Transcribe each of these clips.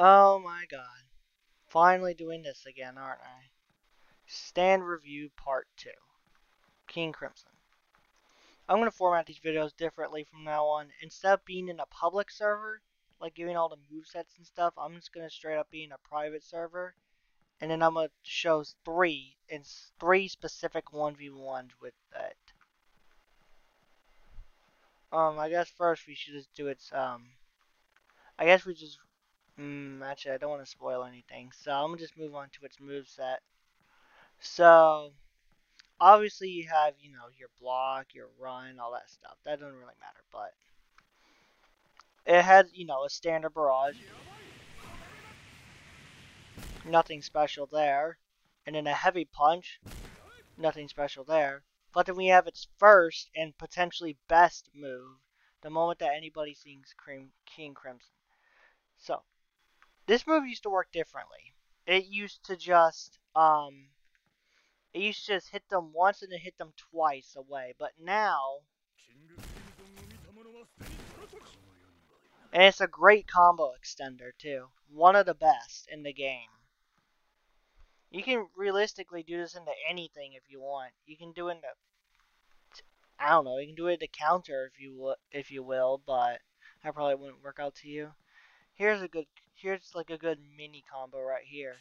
Oh my god. Finally doing this again, aren't I? Stand Review Part 2. King Crimson. I'm going to format these videos differently from now on. Instead of being in a public server, like giving all the movesets and stuff, I'm just going to straight up be in a private server. And then I'm going to show three, and three specific 1v1s with it. Um, I guess first we should just do its, um, I guess we just Mm, actually, I don't want to spoil anything, so I'm gonna just move on to its move set. So, obviously, you have you know your block, your run, all that stuff. That doesn't really matter, but it has you know a standard barrage. Nothing special there, and then a heavy punch. Nothing special there. But then we have its first and potentially best move, the moment that anybody sees King Crimson. So, this move used to work differently. It used to just um it used to just hit them once and then hit them twice away. But now and it's a great combo extender too. One of the best in the game. You can realistically do this into anything if you want. You can do it into I don't know, you can do it to counter if you if you will, but that probably wouldn't work out to you. Here's a good here's like a good mini combo right here.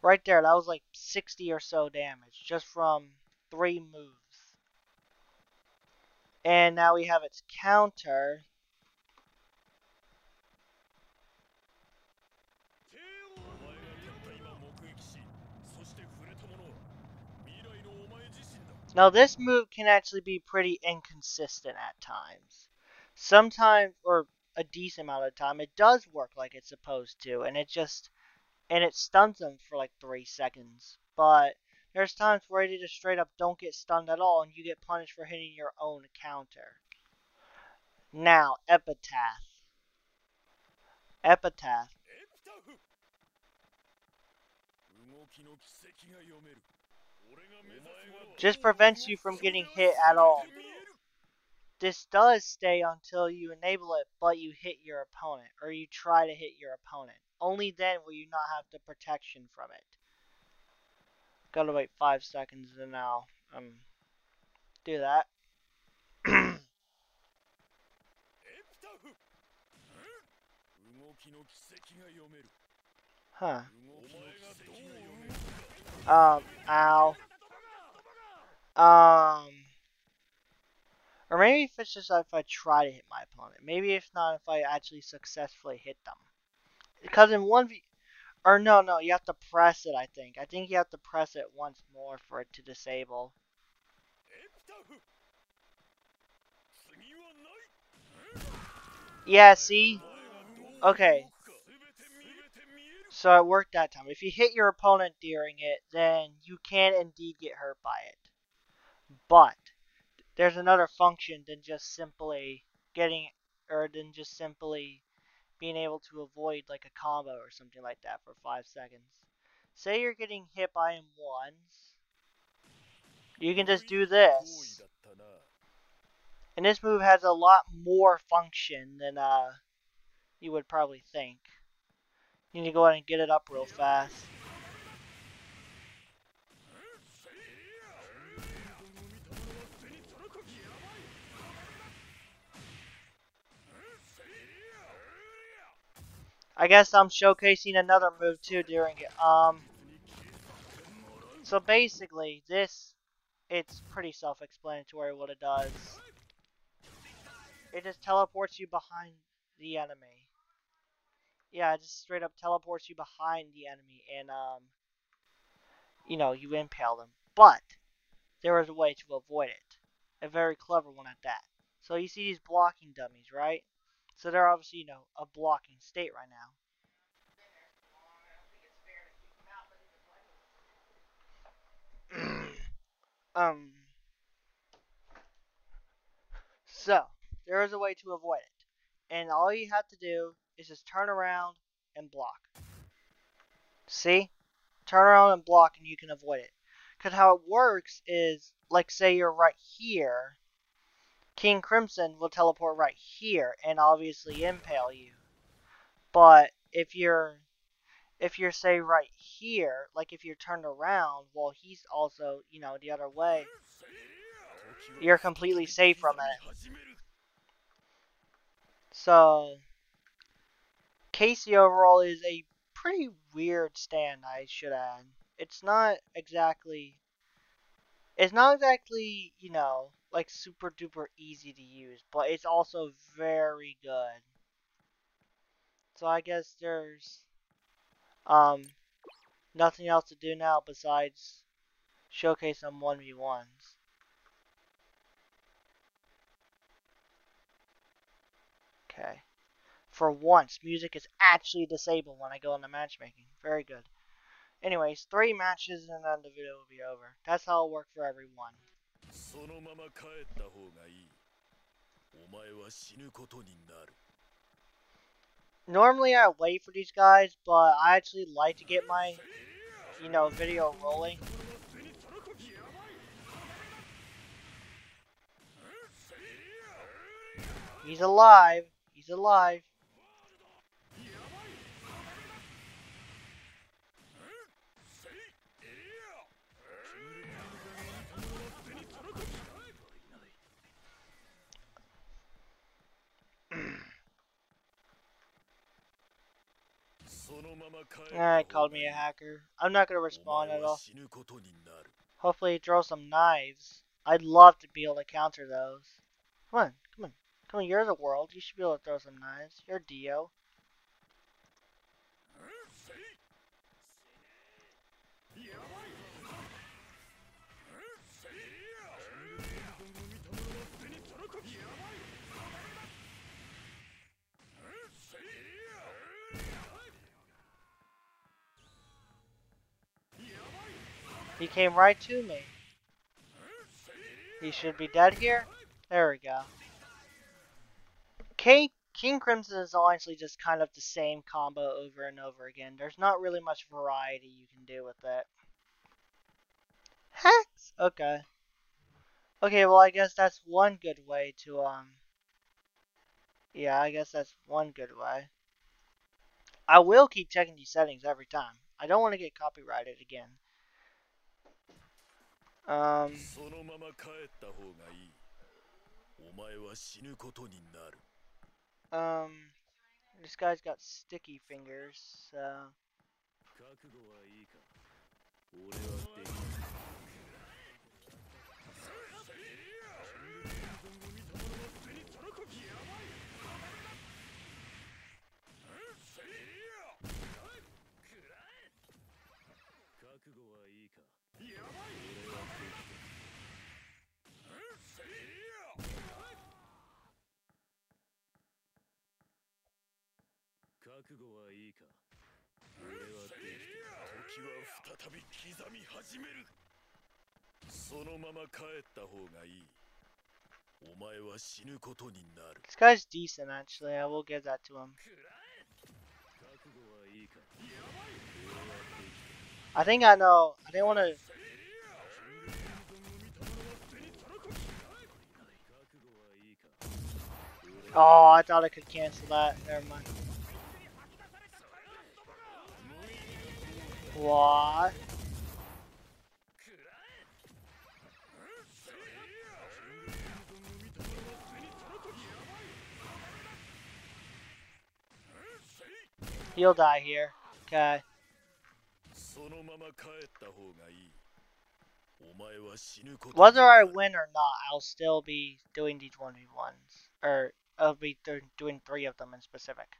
Right there, that was like 60 or so damage just from three moves. And now we have its counter. Now this move can actually be pretty inconsistent at times. Sometimes, or a decent amount of time, it does work like it's supposed to, and it just, and it stuns them for like three seconds. But there's times where you just straight up don't get stunned at all, and you get punished for hitting your own counter. Now, Epitaph. Epitaph just prevents you from getting hit at all. This does stay until you enable it, but you hit your opponent, or you try to hit your opponent. Only then will you not have the protection from it. Gotta wait five seconds and now um do that. huh. Um, ow. Um, or maybe if it's just if I try to hit my opponent. Maybe if not, if I actually successfully hit them. Because in 1v... Or no, no, you have to press it, I think. I think you have to press it once more for it to disable. Yeah, see? Okay. So it worked that time. If you hit your opponent during it, then you can indeed get hurt by it. But there's another function than just simply getting or than just simply being able to avoid like a combo or something like that for five seconds. Say you're getting hit by him once. You can just do this. And this move has a lot more function than uh you would probably think. You need to go ahead and get it up real fast. I guess I'm showcasing another move too during it. Um, so basically, this, it's pretty self-explanatory what it does. It just teleports you behind the enemy. Yeah, it just straight up teleports you behind the enemy and, um, you know, you impale them. But, there is a way to avoid it. A very clever one at that. So you see these blocking dummies, right? So they're obviously, you know, a blocking state right now. um. So, there is a way to avoid it. And all you have to do is just turn around and block. See? Turn around and block and you can avoid it. Because how it works is, like, say you're right here, King Crimson will teleport right here and obviously impale you. But if you're, if you're say right here, like if you're turned around, well, he's also, you know, the other way, you're completely safe from it. So, KC overall is a pretty weird stand, I should add. It's not exactly, it's not exactly, you know, like super duper easy to use, but it's also very good. So I guess there's um nothing else to do now besides showcase some 1v1s. Okay. For once, music is actually disabled when I go into matchmaking. Very good. Anyways, three matches and then the video will be over. That's how it'll work for everyone. Normally I wait for these guys, but I actually like to get my, you know, video rolling. He's alive. He's alive. Alright, called me a hacker. I'm not gonna respond at all. Hopefully throw some knives. I'd love to be able to counter those. Come on, come on. Come on, you're the world. You should be able to throw some knives. You're Dio. He came right to me. He should be dead here. There we go. King, King Crimson is honestly just kind of the same combo over and over again. There's not really much variety you can do with it. Hex! Okay. Okay, well I guess that's one good way to, um... Yeah, I guess that's one good way. I will keep checking these settings every time. I don't want to get copyrighted again. Um, そのまま帰った方がいい。お前は死ぬことになる。Um, this fingers, 覚悟はいいか。覚悟はいい。か This guy's decent actually, I will give that to him. I think I know, I didn't want to... Oh, I thought I could cancel that, never mind. What? He'll die here. Okay. Whether I win or not, I'll still be doing these 1v1s. Or, I'll be doing three of them in specific.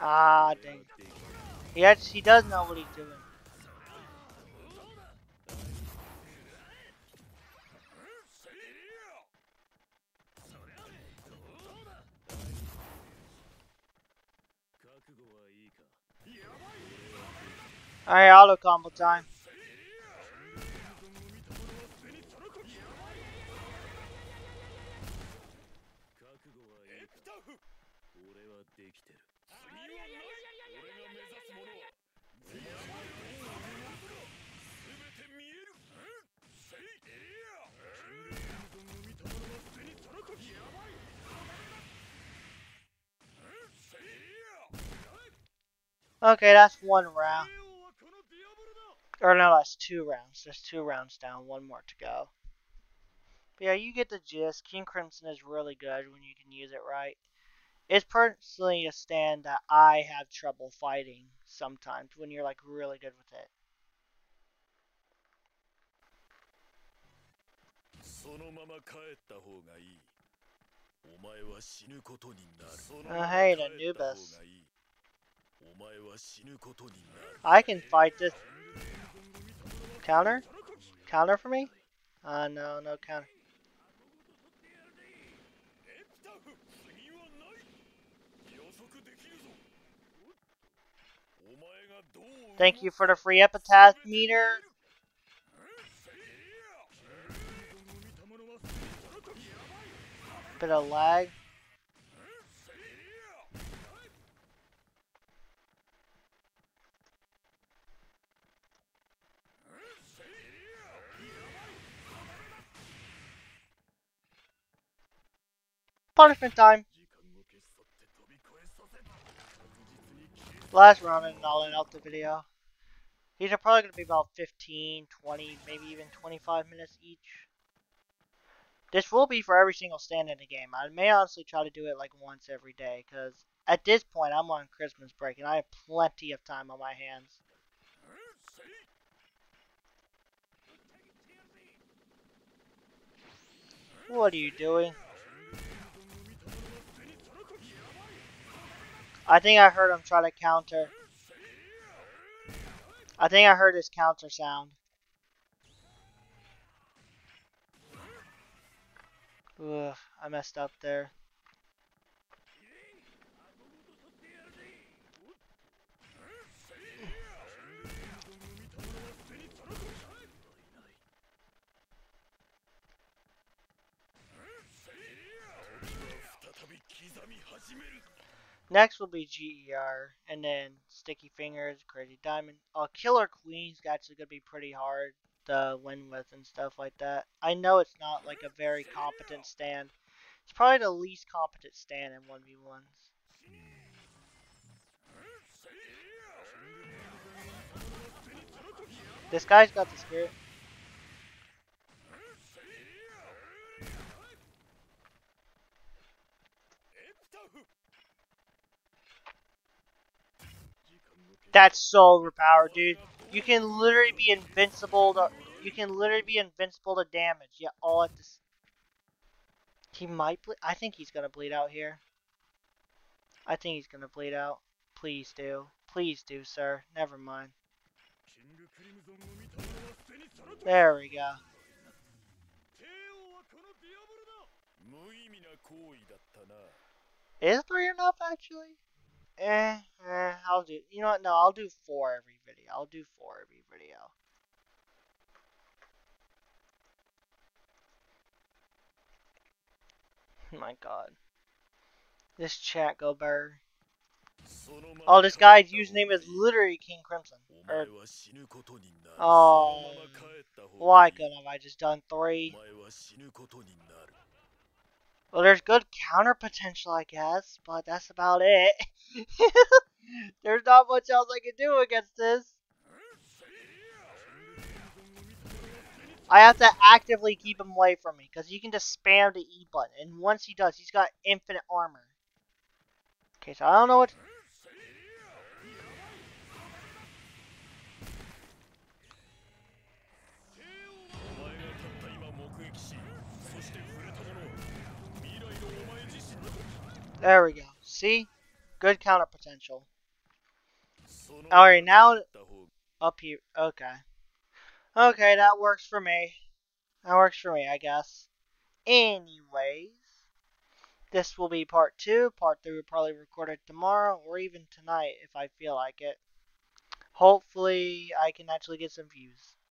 Ah, dang. He, actually, does know what he's doing. Alright, auto combo time. Okay, that's one round. Or no, that's two rounds. There's two rounds down, one more to go. But yeah, you get the gist. King Crimson is really good when you can use it right. It's personally a stand that I have trouble fighting sometimes when you're like really good with it. I Anubis. I can fight this. Counter? Counter for me? Ah, uh, no, no counter. Thank you for the free epitaph meter. Bit of lag. Punishment time! Last round and I'll end up the video. These are probably going to be about 15, 20, maybe even 25 minutes each. This will be for every single stand in the game. I may honestly try to do it like once every day, because at this point I'm on Christmas break and I have plenty of time on my hands. What are you doing? I think I heard him try to counter. I think I heard his counter sound. Ugh, I messed up there. Next will be GER, and then Sticky Fingers, Crazy Diamond. Uh, Killer Queen's actually gonna be pretty hard to win with and stuff like that. I know it's not like a very competent stand. It's probably the least competent stand in 1v1s. This guy's got the spirit. That's so overpowered, dude. You can literally be invincible to, you can literally be invincible to damage. Yeah, all at this. He might bleed. I think he's gonna bleed out here. I think he's gonna bleed out. Please do. Please do, sir. Never mind. There we go. Is three enough actually? Eh, eh, I'll do, you know what, no, I'll do four every video, I'll do four every video. My god. This chat go bird. Oh, this guy's username is literally King Crimson. Er, oh, why couldn't I just done three? Well, there's good counter potential, I guess, but that's about it. there's not much else I can do against this. I have to actively keep him away from me because he can just spam the E button, and once he does, he's got infinite armor. Okay, so I don't know what. There we go. See? Good counter potential. Alright, now up here. Okay. Okay, that works for me. That works for me, I guess. Anyways, this will be part two. Part three will probably record it tomorrow or even tonight if I feel like it. Hopefully, I can actually get some views.